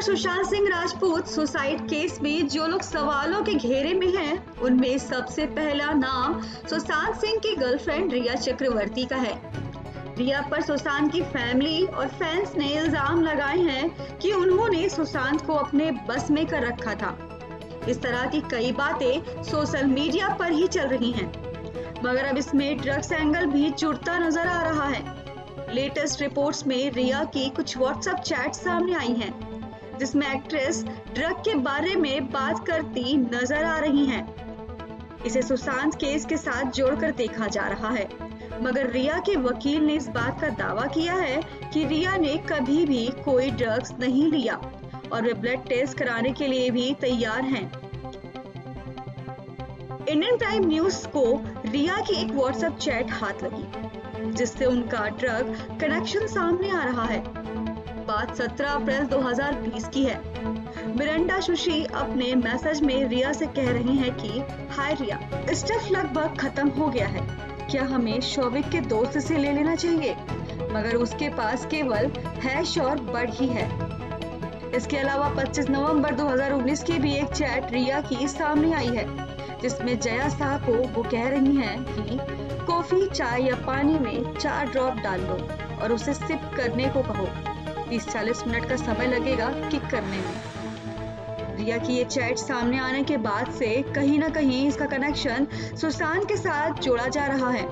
Sushant Singh Rajput suicide case में जो लोग सवालों के घेरे में हैं, उनमें सबसे पहला नाम सुशांत सिंह की गर्लफ्रेंड रिया चक्रवर्ती का है। रिया पर सुशांत की फैमिली और फैंस ने इल्ज़ाम लगाए हैं कि उन्होंने सुशांत को अपने बस में कर रखा था। इस तरह की कई बातें सोशल मीडिया पर ही चल रही हैं। मगर अब इसमें ड्रग्स एंगल भी जुड़ता नज़र आ रहा है। लेटेस्ट रिपोर्ट्स में रिया की कुछ व्हाट्सएप चैट सामने आई हैं, जिसमें एक्ट्रेस ड्रग के बारे में बात करती नज़र आ रही हैं। इसे सुशांत केस के साथ जोड़कर देखा जा रहा है, मगर रिया के वकील ने इस बात का दावा किया है कि रिया ने कभी भी कोई ड्रग्स नहीं लिया और वे ब्लड टेस्ट कराने के लिए भी तैयार हैं। इंडियन प्राइम न्यूज़ को रिया की एक व्हाट्सएप चैट हाथ लगी। जिससे उनका ड्रग कनेक्शन सामने आ रहा है। बात 17 अप्रैल 2020 की है। मिरंडा सुशी अपने मैसेज में रिया से कह रही हैं कि, हाय रिया स्टफ़ लगभग खत्म हो गया है। क्या हमें शौविक के दोस्त से ले लेना चाहिए? मगर उसके पास केवल हैश और बड़ ही है। इसके अलावा 25 नवंबर 2019 की भी एक चैट रिया की सामने आई है। जिसमें जया शाह को वो कह रही हैं कि कॉफ़ी, चाय या पानी में चार ड्रॉप डाल लो और उसे सिप करने को कहो। 30-40 मिनट का समय लगेगा किक करने में। रिया की ये चैट सामने आने के बाद से कहीं ना कहीं इसका कनेक्शन सुशांत के साथ जोड़ा जा रहा है।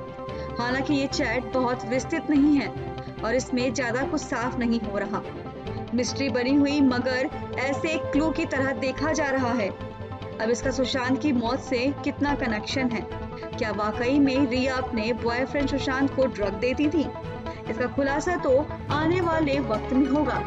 हालाँकि ये चैट बहुत विस्तृत नहीं है और इसमें ज़्यादा कुछ साफ़ नहीं हो रहा। मिस्ट्री बनी हुई मगर ऐसे क्लू की तरह देखा जा रहा है। अब इसका सुशांत की मौत से कितना कनेक्शन है? क्या वाकई में रिया अपने बॉयफ्रेंड सुशांत को ड्रग देती थी? इसका खुलासा तो आने वाले वक्त में होगा।